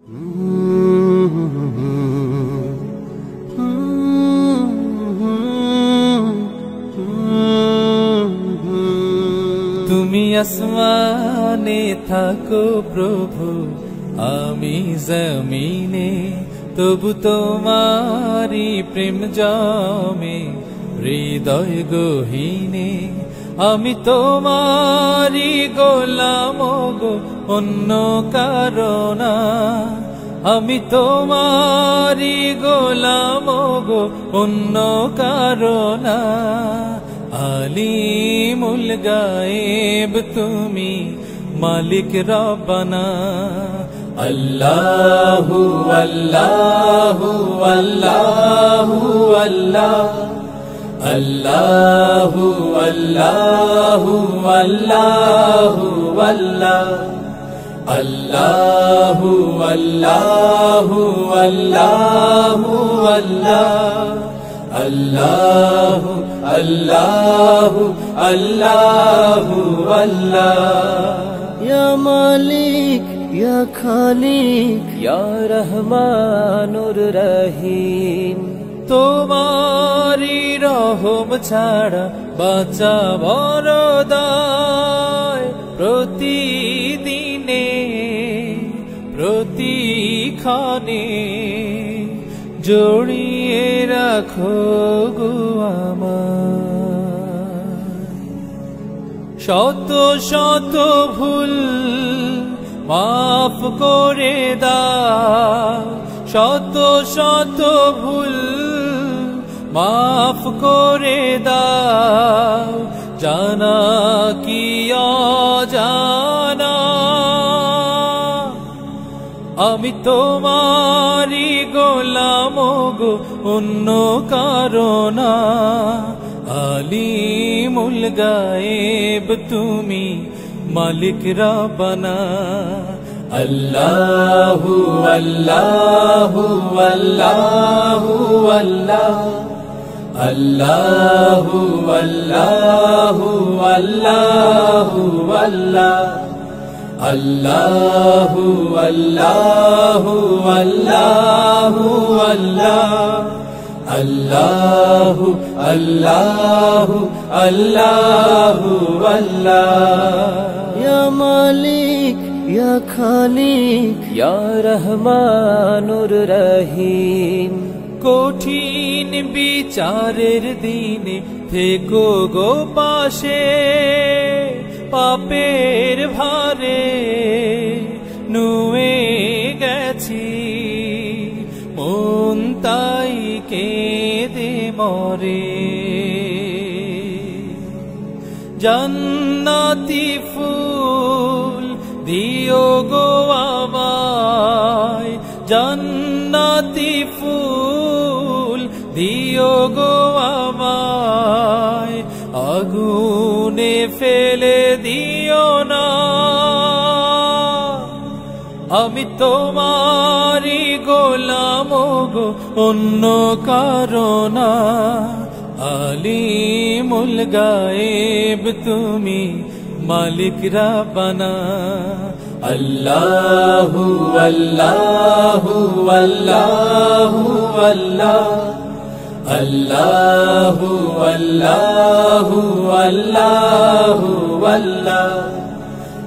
তুমি আসমানে থাকো প্রভু, আমি জমিনে, তবু তোমারি প্রেম জমে, হৃদয় গহীনে, আমি তোমারি গোলাম গো অন্য কারণা আমি তোমারি গোলাম গো অন্য কারণা আলিমুল গায়েব তুমি মালিক রব্বানা আল্লাহু আল্লাহু আল্লাহু আল্লাহ আল্লাহু আল্লাহু আল্লাহু আল্লাহ আল্লাহু আল্লাহু আল্লাহু আল্লাহ। আল্লাহ আল্লাহ আল্লাহ ইয়া মালিক ইয়া খালিক ইয়া রহমানুর রহিম। তোমারি রহম ছাড়া বাঁচা বরদায়। প্রতিদিনে প্রতিক্ষণে জড়িয়ে রাখো গো শত শত ভুল মাফ করে দাও। শত শত ভুল মাফ করে দাও। জানা আমি তোমারি গোলাম গো অন্য কারণা আলিমুল গায়েব তুমি মালিক রাবানা আল্লাহু আল্লাহু আল্লাহু আল্লাহ আল্লাহু আল্লাহু আল্লাহু আল্লাহ আল্লাহু আল্লাহু আল্লাহু আল্লাহ আল্লাহু আল্লাহু আল্লাহু ইয়া মালিক, ইয়া খালিক, ইয়া রহমানুর রহিম। কঠিন বিচারের দিনে থেকো গো পাশে, পাপের ভারে মরে। জন্নতি ফুল দিও গো আমায়। জন্নতি ফুল দিও গো আমায়। আগুনে ফেলে আমি তোমারি গোলাম গো অন্য কারণা আলিমুল গায়েব তুমি মালিক রাবানা আল্লাহু আল্লাহু আল্লাহু আল্লাহ আল্লাহু আল্লাহু আল্লাহু আল্লাহ